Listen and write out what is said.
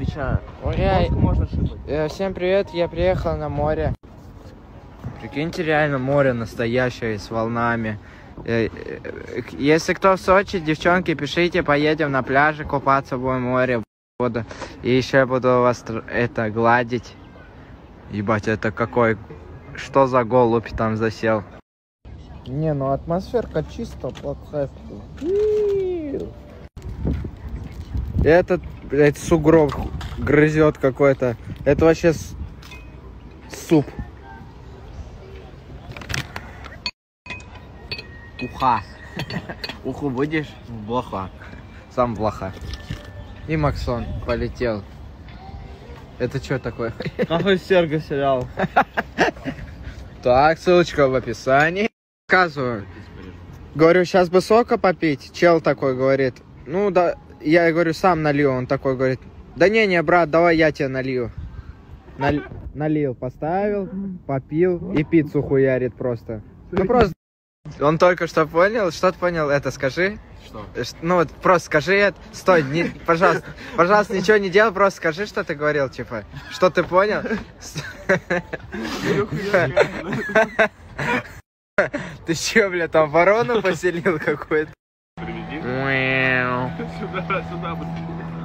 Короче, Я- можно шипать. Э, Всем привет, я приехал на море. Прикиньте, реально море настоящее с волнами. Э, э, Если кто в Сочи, девчонки, пишите, поедем на пляже купаться в море, воду. И еще я буду вас это гладить. Ебать, это какой... Что за голубь там засел? Не, ну атмосферка чисто по кайфу. Этот, блядь, сугроб грызет какой-то. Это вообще с- суп. Уха. Уху будешь? Блоха. Сам блоха. И Максон полетел. Это что такое? Какой Серго сериал? Так, ссылочка в описании. Показываю. Говорю, сейчас бы сока попить. Чел такой говорит. Ну да, я говорю, сам налью. Он такой говорит, да не, не, брат, давай я тебе налью. Наль- Налил, поставил, попил и пиццу хуярит просто. Ну просто. Он только что понял, что ты понял, это скажи. Что? Ш- Ну вот просто скажи это. Стой, не, пожалуйста, пожалуйста, ничего не делай, просто скажи, что ты говорил, типа, что ты понял. Ты че, бля, там ворону поселил какую-то? Приведи. now.